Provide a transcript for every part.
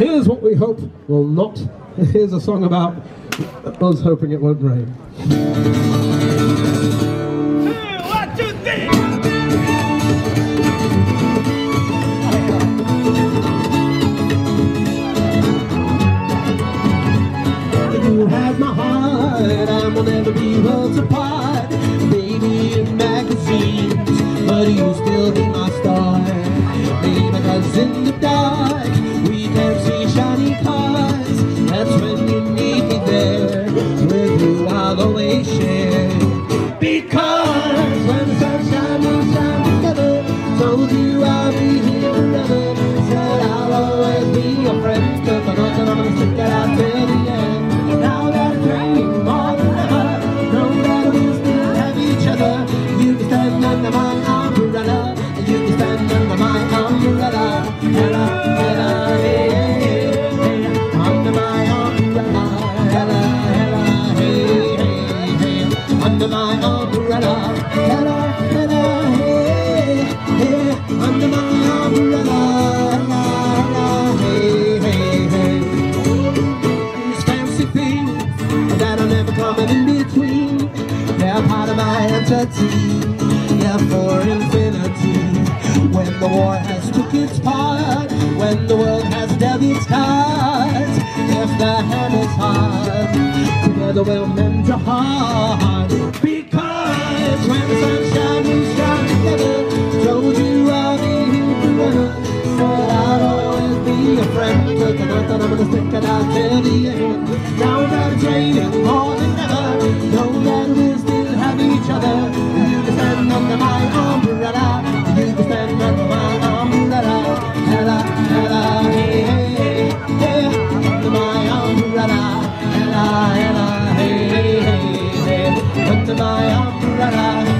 Here's what we hope will not. Here's a song about us hoping it won't rain. One, two, three. You have my heart and we'll never be worlds apart. In magazines, but you still be my star. Baby, cause in the dark, you be entity, yeah, for infinity. When the war has took its part, when the world has dealt its cards, if the hand is hard, together we'll mend your heart. Because when the sunshine will shine together, told you I'll be here forever. Said I'll always be your friend. Took an oath that I'm gonna stick it out till the end. Now that it's raining more than ever, we'll still have each other. You can stand under my umbrella. You can stand under my umbrella. Ella, Ella, hey, hey, hey, under my umbrella. Ella, Ella, hey, hey, hey, under my umbrella.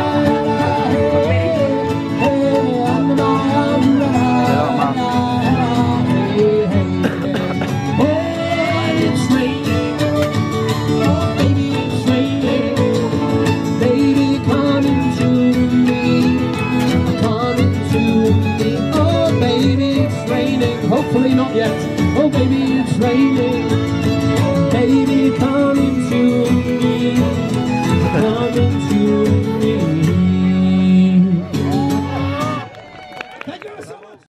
not yet. Oh, baby, it's raining. Baby, come